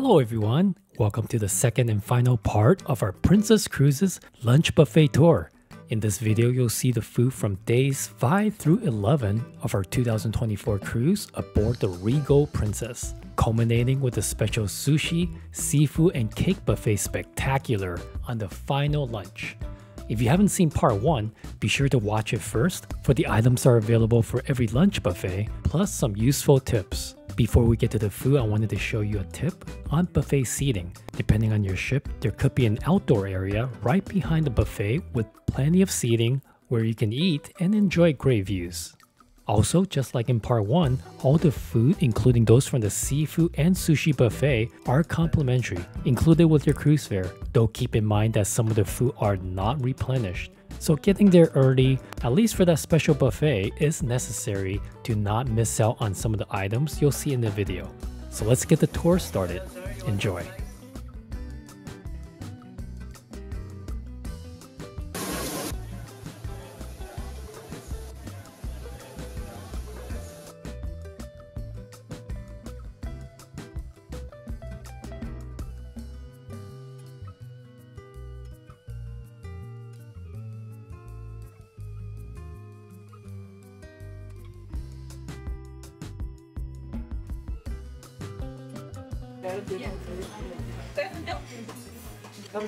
Hello, everyone. Welcome to the second and final part of our Princess Cruises lunch buffet tour. In this video, you'll see the food from days 5 through 11 of our 2024 cruise aboard the Regal Princess, culminating with a special sushi, seafood, and cake buffet spectacular on the final lunch. If you haven't seen part 1, be sure to watch it first, for the items are available for every lunch buffet, plus some useful tips. Before we get to the food, I wanted to show you a tip on buffet seating. Depending on your ship, there could be an outdoor area right behind the buffet with plenty of seating where you can eat and enjoy great views. Also, just like in part 1, all the food, including those from the seafood and sushi buffet, are complimentary, included with your cruise fare, though keep in mind that some of the food are not replenished. So getting there early, at least for that special buffet, is necessary to not miss out on some of the items you'll see in the video. So let's get the tour started. Enjoy.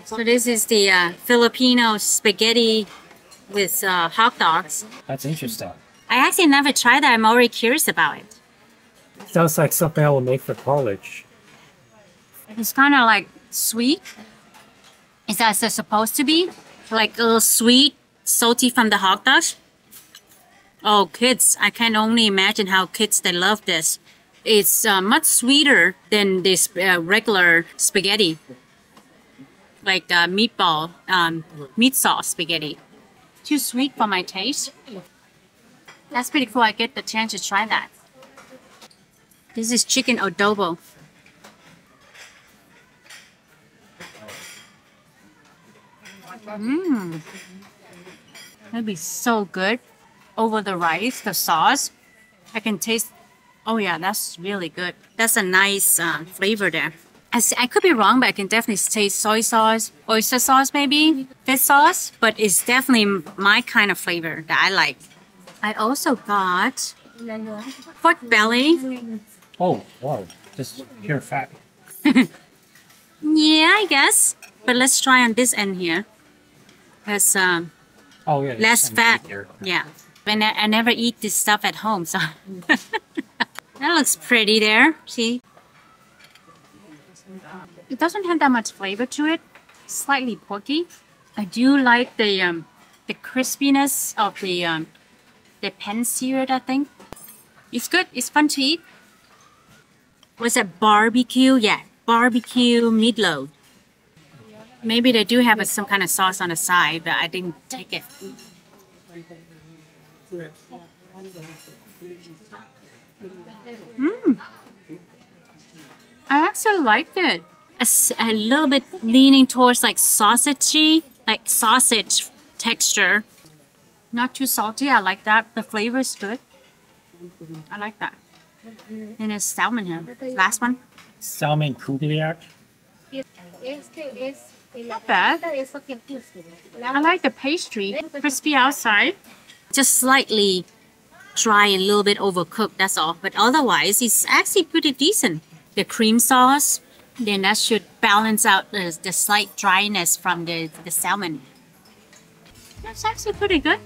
So this is the uh, Filipino spaghetti with uh, hot dogs. That's interesting. I actually never tried that. I'm already curious about it. Sounds like something I will make for college. It's kind of like sweet. Is that it's supposed to be? Like a little sweet, salty from the hot dogs. Oh, kids! I can only imagine how kids they love this. It's uh, much sweeter than this uh, regular spaghetti, like the meatball, um, meat sauce spaghetti. Too sweet for my taste. That's pretty cool. I get the chance to try that. This is chicken adobo. Mmm. That'd be so good. Over the rice, the sauce. I can taste. Oh yeah, that's really good. That's a nice uh, flavor there. I, I could be wrong, but I can definitely taste soy sauce, oyster sauce maybe, fish sauce. But it's definitely my kind of flavor that I like. I also got pork belly. Oh, wow. Just pure fat. Yeah, I guess. But let's try on this end here. There's um, Oh, yeah. less fat. Yeah. And I, I never eat this stuff at home, so that looks pretty there. See? It doesn't have that much flavor to it. Slightly porky. I do like the um, the crispiness of the um, the pan seared. I think it's good. It's fun to eat. Was that? barbecue? Yeah, barbecue meatloaf. Maybe they do have a, some kind of sauce on the side, but I didn't take it. Mm. I actually liked it. A little bit leaning towards like sausagey, like sausage texture. Not too salty. I like that. The flavor is good. I like that. And it's salmon here. Last one. Salmon coulibiac. Not bad. I like the pastry. Crispy outside. Just slightly dry and a little bit overcooked, that's all. But otherwise, it's actually pretty decent. The cream sauce, then that should balance out the, the slight dryness from the, the salmon. That's actually pretty good.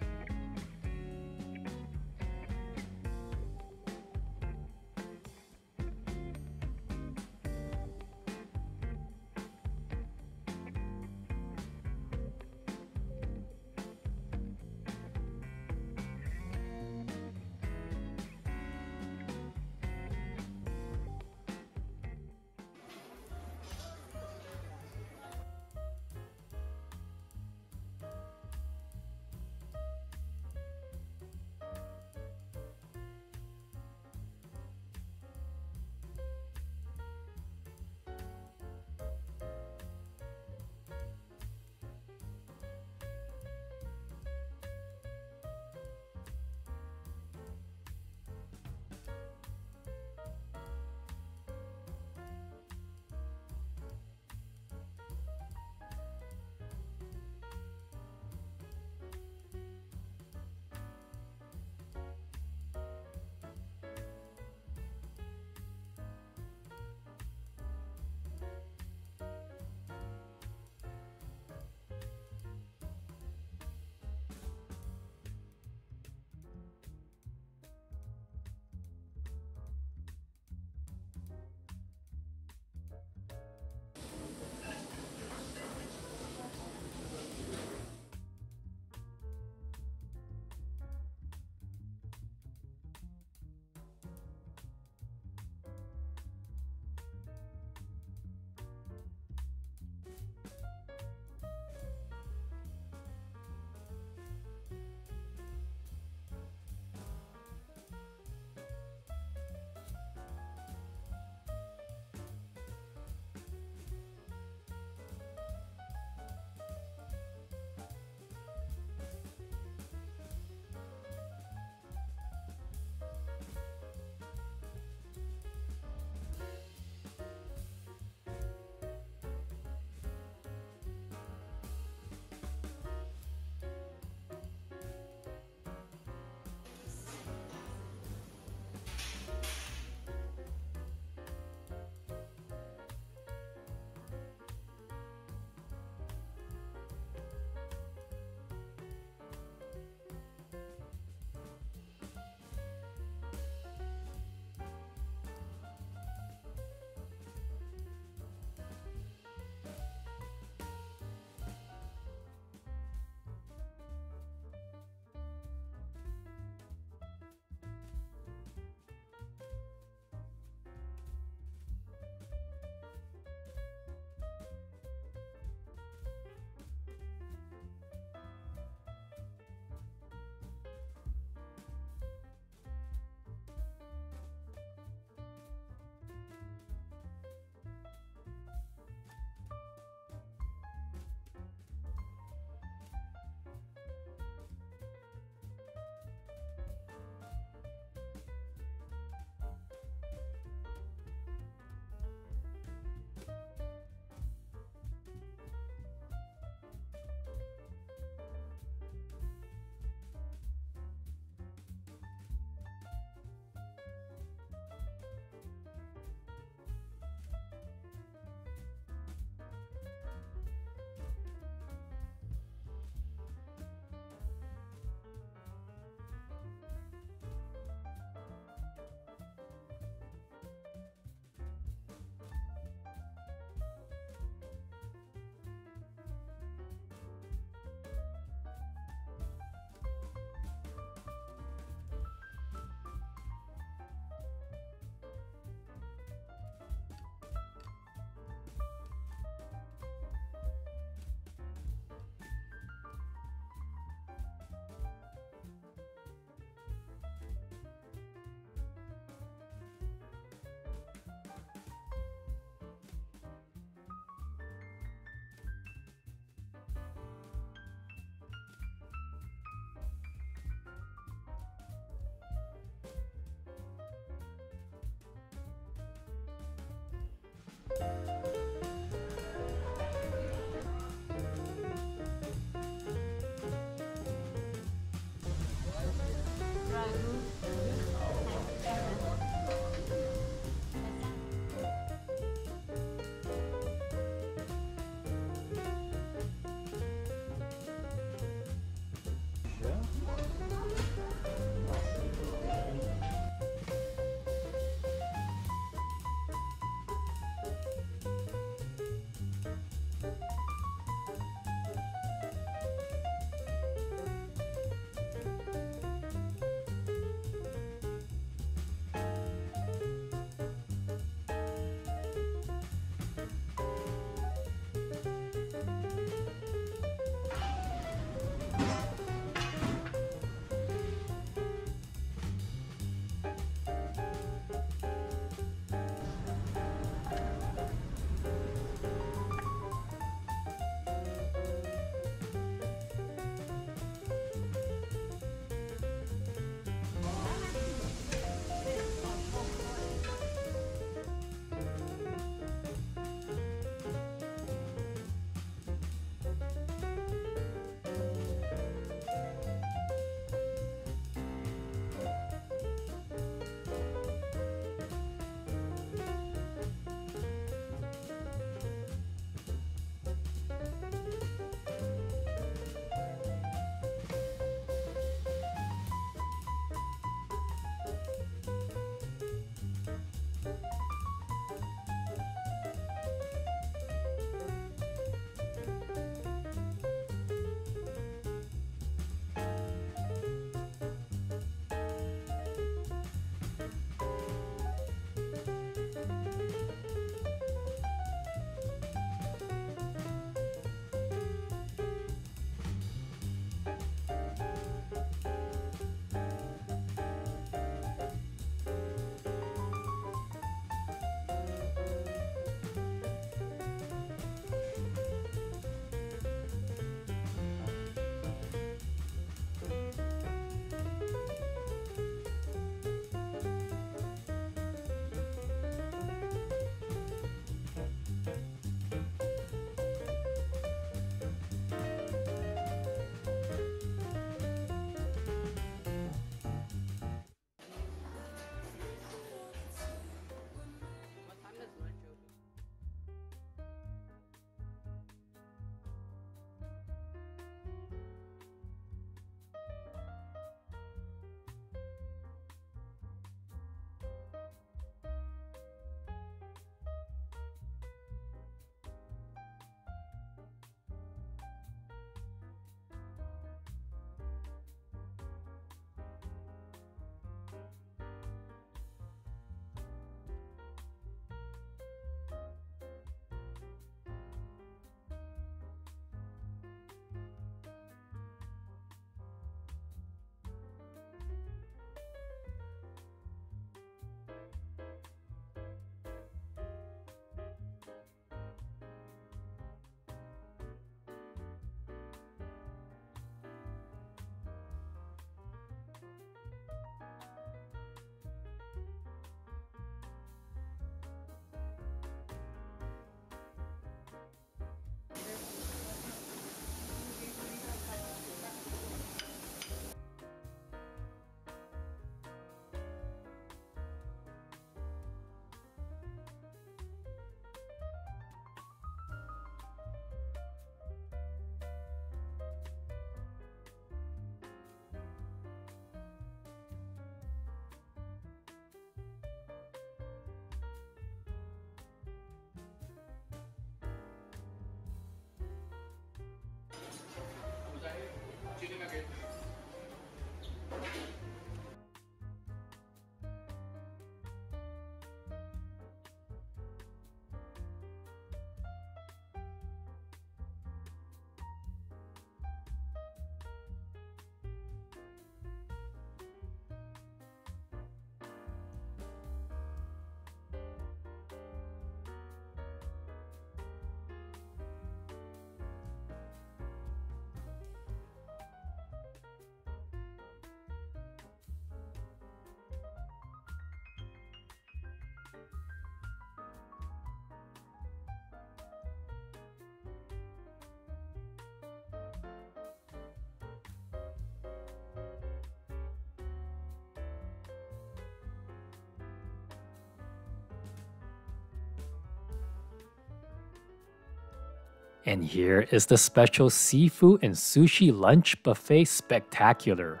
And here is the special seafood and sushi lunch buffet spectacular.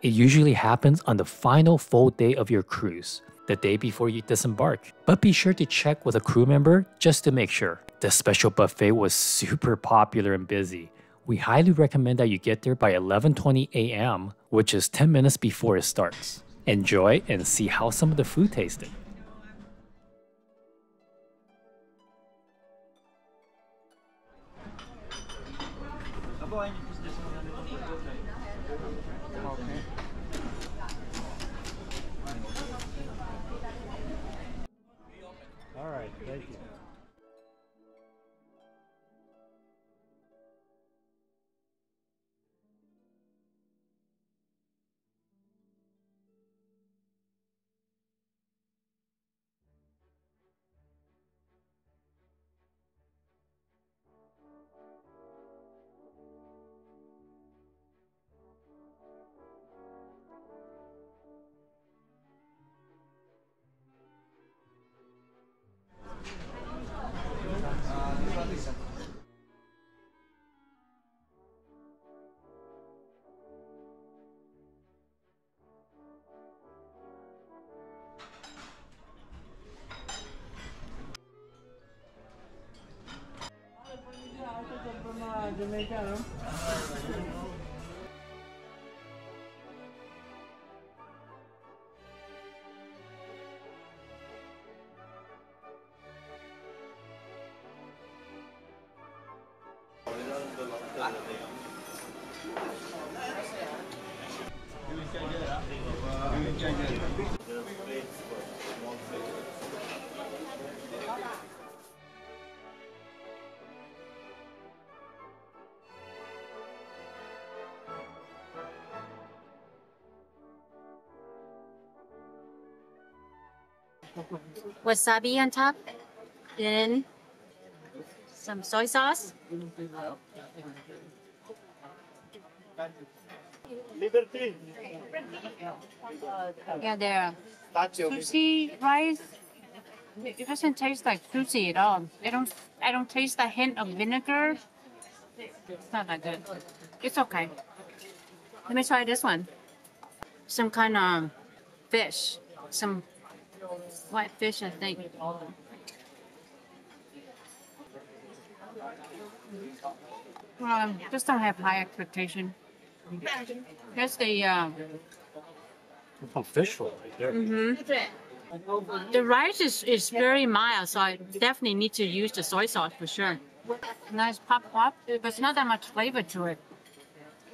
It usually happens on the final full day of your cruise, the day before you disembark. But be sure to check with a crew member just to make sure. The special buffet was super popular and busy. We highly recommend that you get there by 11:20 a.m., which is 10 minutes before it starts. Enjoy and see how some of the food tasted. Wasabi on top. Then some soy sauce. Yeah, there. Sushi rice. It doesn't taste like sushi at all. I don't. I don't taste the hint of vinegar. It's not that good. It's okay. Let me try this one. Some kind of fish. Some white fish, I think. Um, just don't have high expectation. That's the fish roll right there. the rice is, is very mild, so I definitely need to use the soy sauce for sure. Nice pop pop, but it's not that much flavor to it.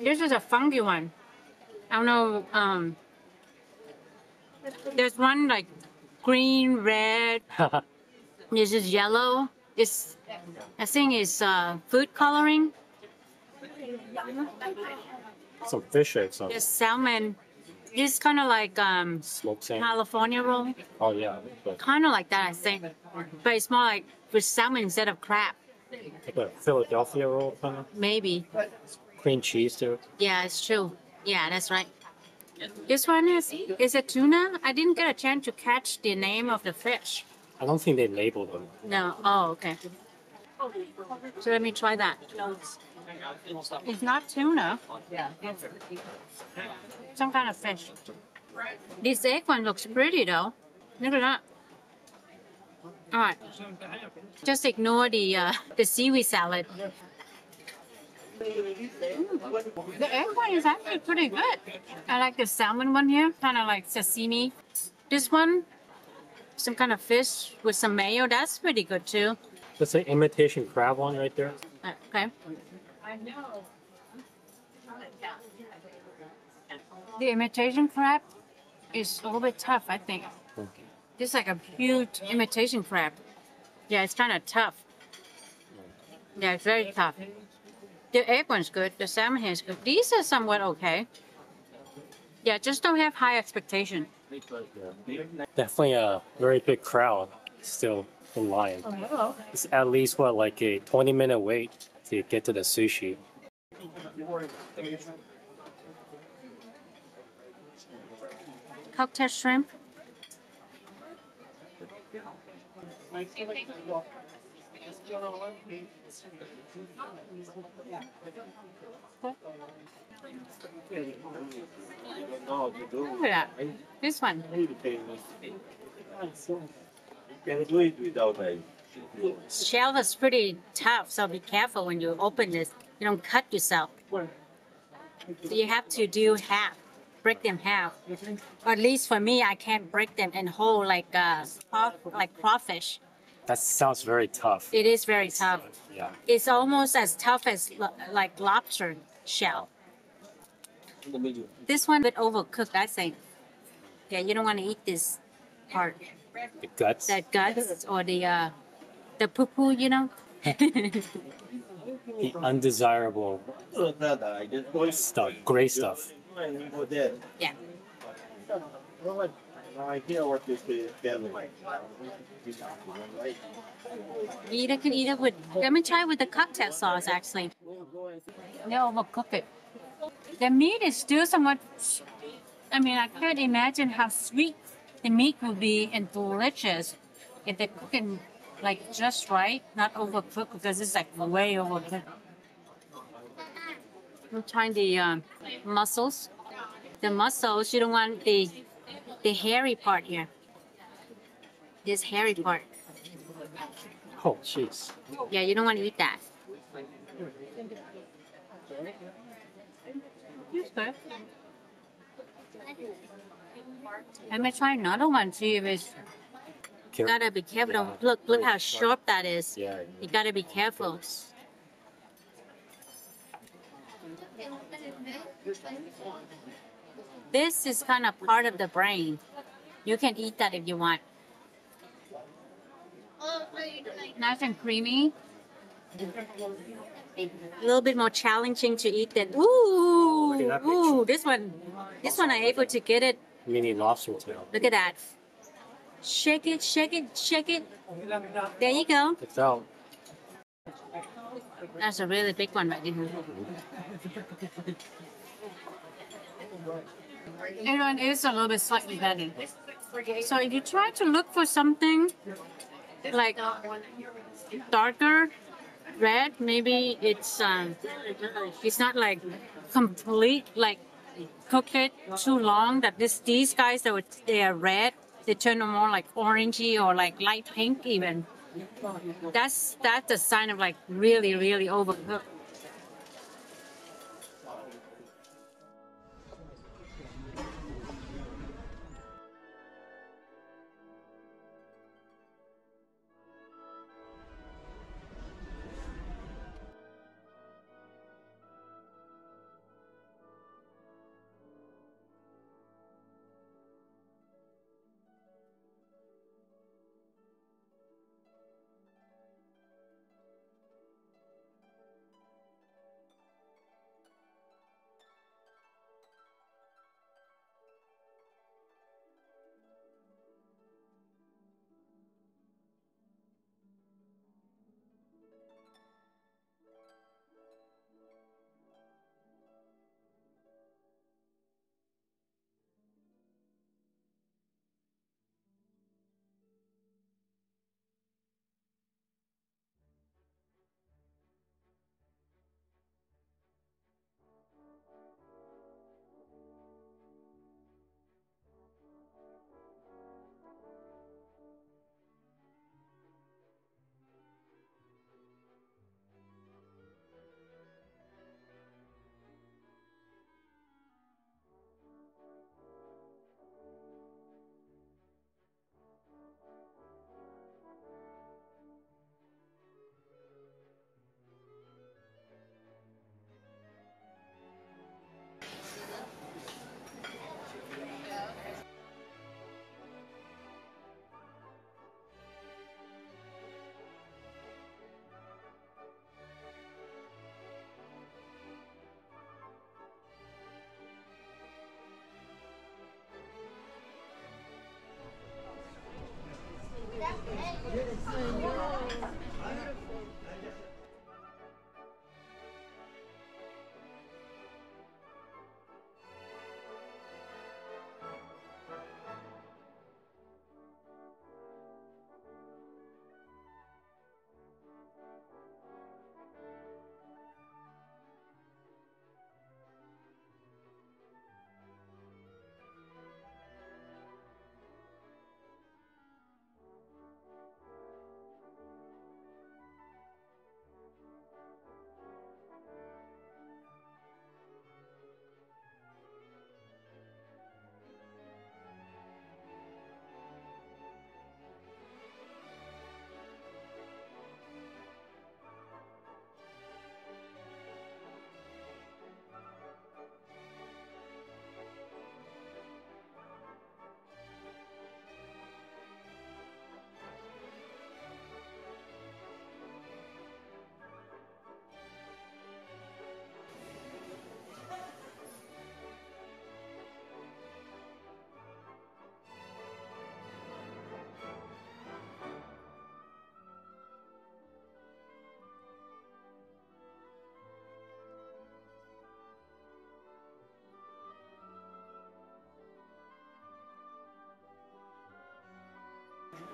This is a funky one. I don't know. Um, there's one like green, red. This is yellow. It's I think it's uh, food coloring. Some fish eggs There's salmon. It's kind of like um, smoked salmon. California roll. Oh yeah, Kind of like that, I think. But it's more like with salmon instead of crab. like a Philadelphia roll kind of. Maybe. Cream cheese too. Yeah, it's true. Yeah, that's right. This one is is a tuna. I didn't get a chance to catch the name of the fish. I don't think they label them. No. Oh, okay. So let me try that. It's not tuna. Yeah. Some kind of fish. This egg one looks pretty though. Look at that. All right. Just ignore the uh, the seaweed salad. Mm. The egg one is actually pretty good. I like the salmon one here, kind of like sashimi. This one, some kind of fish with some mayo. That's pretty good too. That's an imitation crab one right there. Uh, Okay. The imitation crab is a little bit tough, I think. This is like a huge imitation crab. Yeah, it's kind of tough. Yeah, it's very tough. The egg one's good. The salmon here is good. These are somewhat okay. Yeah, just don't have high expectation. Definitely a very big crowd still in line. It's at least what like a 20 minute wait to get to the sushi. Cocktail shrimp. Look at that. This one. can do it without knife. Shell is pretty tough, so be careful when you open this. You don't cut yourself. So you have to do half, break them half. Or at least for me, I can't break them in whole like uh, like crawfish. That sounds very tough. It is very tough. Yeah. It's almost as tough as like lobster shell. This one a bit overcooked, I think. Yeah, you don't want to eat this part, The guts. the guts or the uh, the poo poo, you know. the undesirable So that I just go stuff, gray stuff. and we. Yeah. Now I hear what this is telling me. You can eat it with. Let me try with the cocktail sauce. Actually, they overcook it. The meat is still somewhat. I mean, I can't imagine how sweet the meat will be and delicious if they cook it like just right, not overcooked because it's like way overcooked. I'm trying the um, mussels. The mussels, you don't want the the hairy part here. This hairy part. Oh, jeez. Yeah, you don't want to eat that. It's good. Let me try another one. See if it's. Care- Gotta be careful. Yeah. Look, look how sharp that is. Yeah. You gotta be careful. This is kind of part of the brain. You can eat that if you want. Nice and creamy. A little bit more challenging to eat than ooh, ooh. This one, this one, I'm able to get it. Mini lobster tail. Look at that. Shake it, shake it, shake it. There you go. It's out. That's a really big one right there. Everyone is a little bit slightly better. So if you try to look for something like darker red, maybe it's um, it's not like complete like cook it too long. That this these guys that were- they are red, they turn more like orangey or like light pink even. That's that's a sign of like really really overcooked.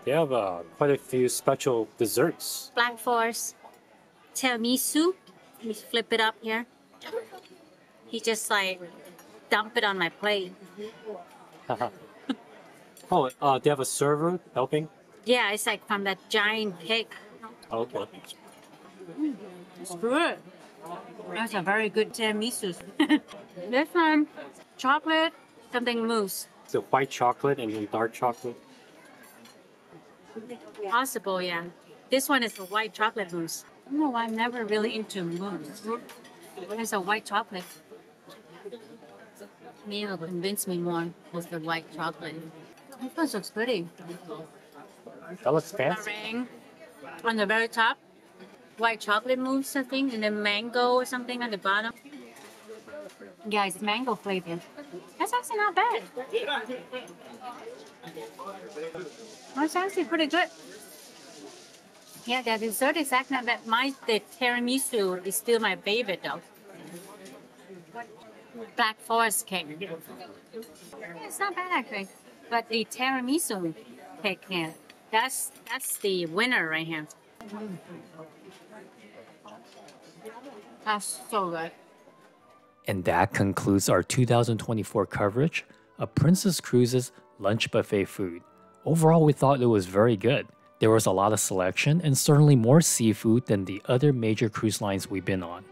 They have uh, quite a few special desserts. Black Forest tiramisu. Let me flip it up here. He just like dump it on my plate. oh, uh, they have a server helping? Yeah, it's like from that giant cake. Okay. It's good. That's a very good tiramisu. this one, chocolate, something mousse. So white chocolate and then dark chocolate. Possible, yeah. This one is the white chocolate mousse. I don't know why I'm never really into mousse. There's a white chocolate. Maybe it'll convince me more with the white chocolate. This one looks pretty. That looks fancy. Meringue on the very top. White chocolate mousse, I think, and then mango or something on the bottom. Yeah, it's mango flavor. That's actually not bad. That's actually pretty good. Yeah, the dessert is actually bad. My the tiramisu is still my favorite though. Black Forest cake. It's not bad actually, but the tiramisu cake here, that's that's the winner right here. That's so good. And that concludes our 2024 coverage of Princess Cruises lunch buffet food. Overall, we thought it was very good. There was a lot of selection and certainly more seafood than the other major cruise lines we've been on.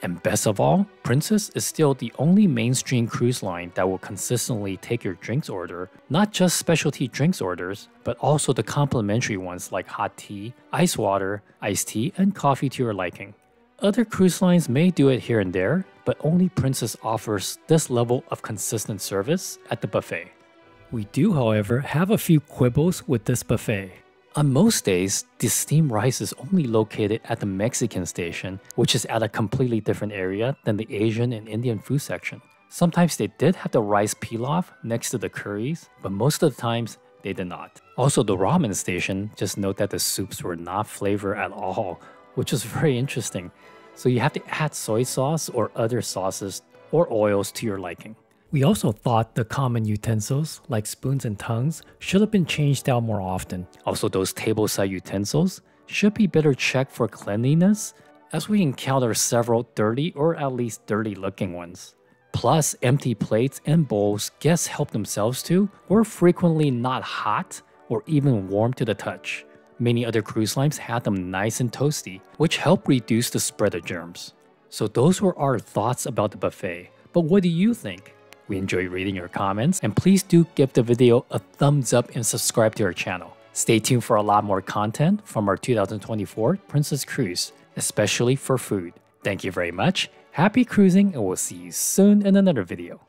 And best of all, Princess is still the only mainstream cruise line that will consistently take your drinks order, not just specialty drinks orders, but also the complimentary ones like hot tea, ice water, iced tea, and coffee to your liking. Other cruise lines may do it here and there, but only Princess offers this level of consistent service at the buffet. We do, however, have a few quibbles with this buffet. On most days, the steamed rice is only located at the Mexican station, which is at a completely different area than the Asian and Indian food section. Sometimes they did have the rice pilaf next to the curries, but most of the times they did not. Also, the ramen station, just note that the soups were not flavored at all, which was very interesting. So you have to add soy sauce or other sauces or oils to your liking. We also thought the common utensils, like spoons and tongues, should have been changed out more often. Also, those tableside utensils should be better checked for cleanliness, as we encounter several dirty or at least dirty looking ones. Plus, empty plates and bowls guests help themselves to were frequently not hot or even warm to the touch. Many other cruise lines had them nice and toasty, which helped reduce the spread of germs. So those were our thoughts about the buffet. But what do you think? We enjoy reading your comments, and please do give the video a thumbs up and subscribe to our channel. Stay tuned for a lot more content from our 2024 Princess Cruise, especially for food. Thank you very much, happy cruising, and we'll see you soon in another video.